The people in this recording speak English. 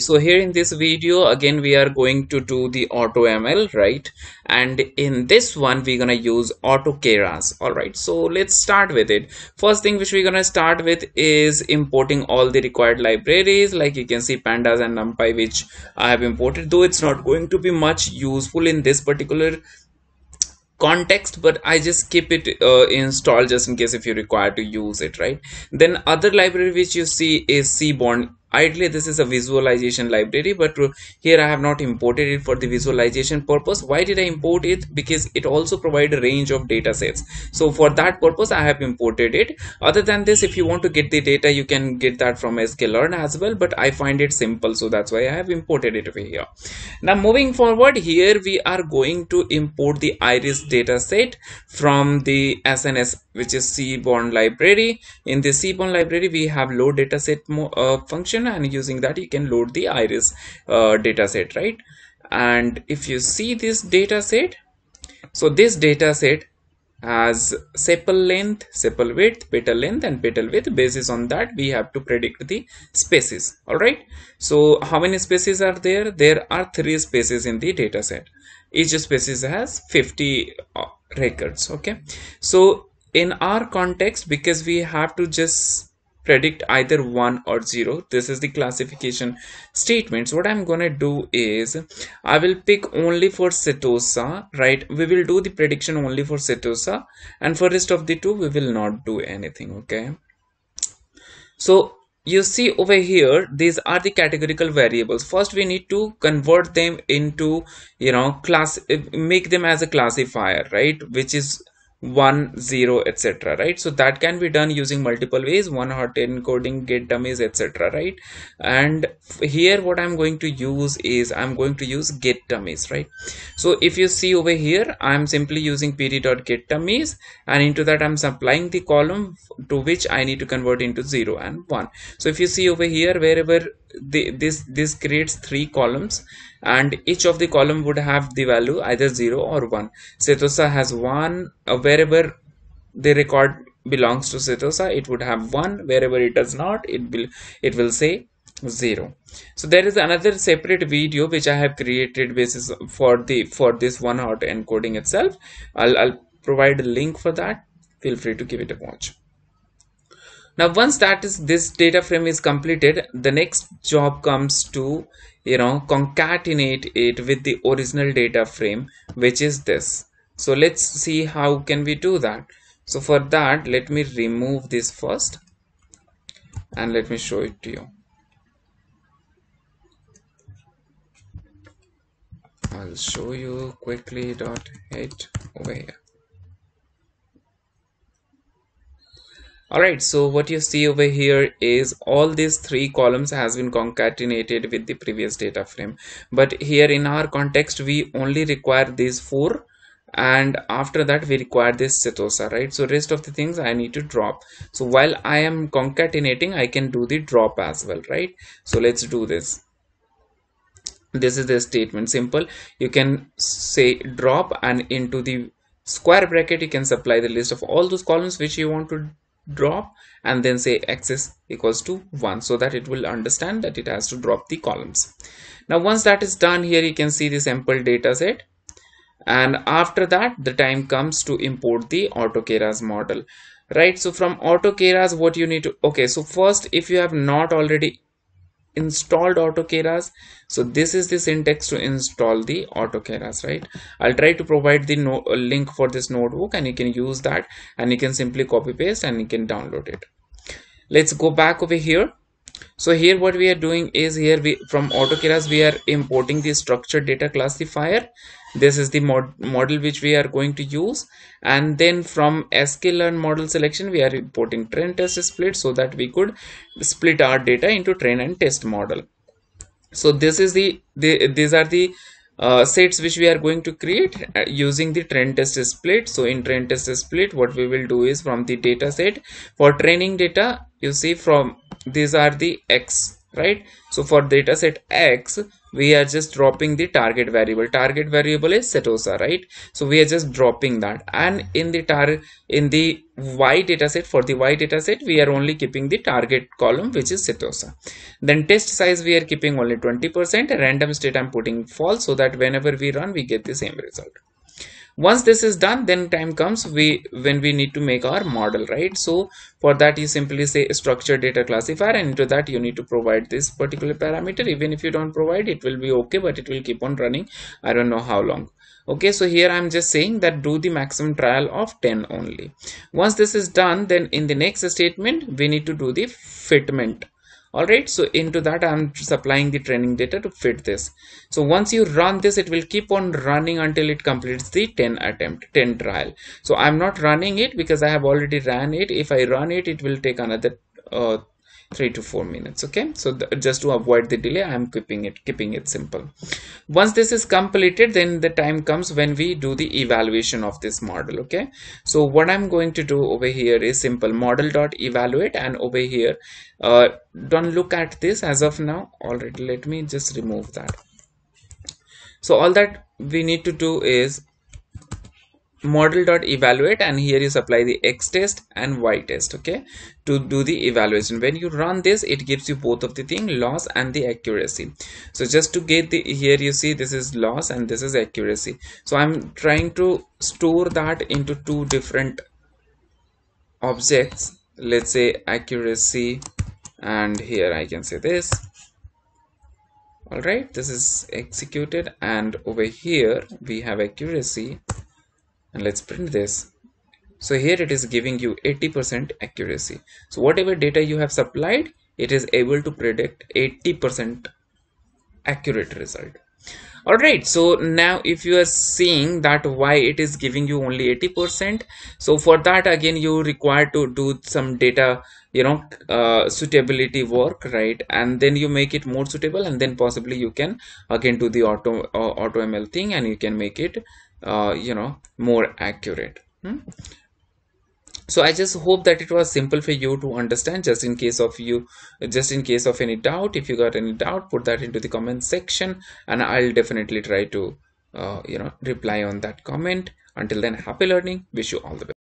so here in this video again we are going to do the AutoML right? And in this one we're gonna use AutoKeras all right so let's start with it. First thing which we're gonna start with is importing all the required libraries like you can see pandas and numpy which I have imported though it's not going to be much useful in this particular context but i just keep it uh, installed just in case if you require to use it right? Then other library which you see is seaborn ideally this is a visualization library but here i have not imported it for the visualization purpose. Why did i import it? Because it also provides a range of data sets. So for that purpose i have imported it. Other than this if you want to get the data you can get that from sklearn as well but i find it simple so that's why i have imported it over here. Now moving forward here we are going to import the iris data set from the sns which is seaborn library. In the seaborn library we have load dataset uh, function and using that you can load the iris uh, data set right? And if you see this data set so this data set has sepal length sepal width petal length and petal width. Basis on that we have to predict the spaces all right? So how many spaces are there? There are three spaces in the data set. Each species has 50 uh, records okay? So in our context because we have to just predict either 1 or 0 this is the classification statements. What i'm gonna do is i will pick only for setosa right? We will do the prediction only for setosa and for rest of the two we will not do anything okay? So you see over here these are the categorical variables. First we need to convert them into you know class eh, make them as a classifier right? Which is 1 0 etc right? So that can be done using multiple ways one hot encoding get dummies etc right? And here what i'm going to use is i'm going to use get dummies right? So if you see over here i'm simply using pd.get dummies and into that i'm supplying the column to which i need to convert into 0 and 1 so if you see over here wherever the, this this creates three columns and each of the column would have the value either 0 or 1 setosa has one uh, wherever the record belongs to setosa it would have one. Wherever it does not it will it will say 0 so there is another separate video which i have created basis for the for this one hot encoding itself. I'll, I'll provide a link for that. Feel free to give it a watch now once that is this data frame is completed the next job comes to you know concatenate it with the original data frame which is this. So let's see how can we do that. So for that let me remove this first and let me show it to you. I'll show you quickly dot hit over here Alright, so what you see over here is all these three columns has been concatenated with the previous data frame. But here in our context, we only require these four and after that we require this setosa right? So rest of the things i need to drop. So while i am concatenating i can do the drop as well right? So let's do this. This is the statement. Simple. You can say drop and into the square bracket you can supply the list of all those columns which you want to drop and then say access equals to 1 so that it will understand that it has to drop the columns. Now once that is done here you can see the sample data set. And after that the time comes to import the autokeras model. Right? So from autokeras what you need to okay so first if you have not already installed autokeras. So this is the syntax to install the autokeras right? I'll try to provide the no uh, link for this notebook and you can use that and you can simply copy paste and you can download it. Let's go back over here. So here what we are doing is here we from autokeras we are importing the structured data classifier this is the mod model which we are going to use. And then from sklearn model selection we are importing train test split so that we could split our data into train and test model. So this is the, the these are the uh, sets which we are going to create uh, using the train test split. So in train test split what we will do is from the data set for training data you see from these are the x right? So for data set x we are just dropping the target variable. Target variable is setosa right? So we are just dropping that. And in the tar in the y dataset for the y dataset we are only keeping the target column which is setosa. Then test size we are keeping only 20 percent. Random state i'm putting false so that whenever we run we get the same result once this is done then time comes we when we need to make our model right? So for that you simply say structured data classifier and into that you need to provide this particular parameter. Even if you don't provide it will be okay but it will keep on running i don't know how long. Okay so here i'm just saying that do the maximum trial of 10 only. Once this is done then in the next statement we need to do the fitment all right so into that i'm supplying the training data to fit this. So once you run this it will keep on running until it completes the 10 attempt 10 trial. So i'm not running it because i have already ran it. If i run it it will take another uh, three to four minutes okay? So just to avoid the delay i'm keeping it keeping it simple. Once this is completed then the time comes when we do the evaluation of this model okay? So what i'm going to do over here is simple. Model dot evaluate and over here uh, don't look at this as of now. Already let me just remove that. So all that we need to do is model dot evaluate and here you supply the x test and y test okay to do the evaluation. When you run this it gives you both of the thing loss and the accuracy. So just to get the here you see this is loss and this is accuracy. So i'm trying to store that into two different objects. Let's say accuracy and here i can say this. All right this is executed and over here we have accuracy and let's print this. So here it is giving you 80% accuracy. So whatever data you have supplied it is able to predict 80% accurate result. All right so now if you are seeing that why it is giving you only 80 percent so for that again you require to do some data you know uh, suitability work right? And then you make it more suitable and then possibly you can again do the auto uh, auto ml thing and you can make it uh, you know more accurate. Hmm? so i just hope that it was simple for you to understand just in case of you just in case of any doubt. If you got any doubt put that into the comment section and i'll definitely try to uh, you know reply on that comment. Until then happy learning. Wish you all the best